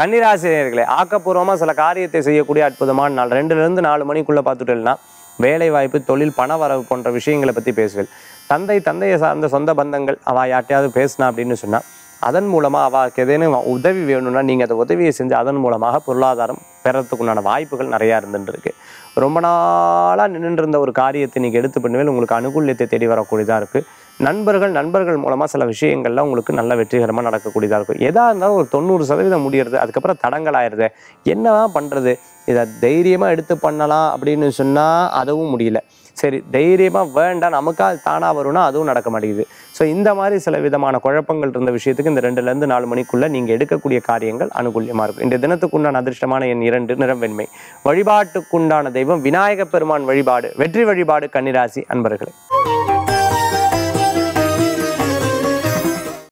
கன்னிராசினியர்களே ஆக்கப்பூர்வமாக சில காரியத்தை செய்யக்கூடிய அற்புதமான நாள். ரெண்டுலேருந்து நாலு மணிக்குள்ளே பார்த்துட்டேன்னா வேலை வாய்ப்பு தொழில் பண வரவு போன்ற விஷயங்களை பற்றி பேசுவேன். தந்தை தந்தையை சார்ந்த சொந்த பந்தங்கள் அவள் யார்ட்டையாவது பேசினா அப்படின்னு சொன்னால் அதன் மூலமாக அவளுக்கு ஏதேனும் உதவி வேணும்னா நீங்கள் அந்த உதவியை செஞ்சு அதன் மூலமாக பொருளாதாரம் பெறத்துக்குண்டான வாய்ப்புகள் நிறையா இருந்துருக்கு ரொம்ப நாளாக நின்றுட்டு இருந்த ஒரு காரியத்தை நீங்கள் எடுத்து பண்ணுவேல் உங்களுக்கு அனுகூல்யத்தை தேடி வரக்கூடியதாக இருக்குது நண்பர்கள் நண்பர்கள் மூலமாக சில விஷயங்கள்லாம் உங்களுக்கு நல்ல வெற்றிகரமாக நடக்கக்கூடியதாக இருக்கும். எதாக இருந்தாலும் ஒரு தொண்ணூறு சதவீதம் முடியறது அதுக்கப்புறம் தடங்கள் என்ன என்னதான் பண்ணுறது இதை தைரியமாக எடுத்து பண்ணலாம் அப்படின்னு சொன்னால் அதுவும் முடியல. சரி தைரியமாக வேண்டாம் நமக்கா தானாக வரும்னா அதுவும் நடக்க மாட்டேங்குது. ஸோ இந்த மாதிரி சில விதமான குழப்பங்கள் இருந்த விஷயத்துக்கு இந்த ரெண்டுலேருந்து நாலு மணிக்குள்ளே நீங்கள் எடுக்கக்கூடிய காரியங்கள் அனுகூல்யமாக இருக்கும். இந்த தினத்துக்குண்டான அதிர்ஷ்டமான எண் இரண்டு நிறம் வெண்மை வழிபாட்டுக்குண்டான தெய்வம் விநாயக பெருமான் வழிபாடு வெற்றி வழிபாடு கன்னிராசி அன்பர்களே.